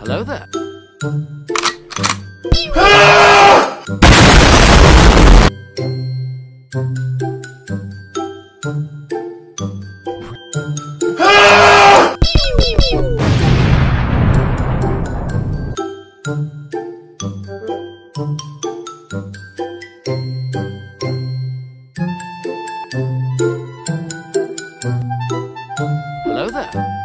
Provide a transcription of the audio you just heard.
Hello there. Hello there.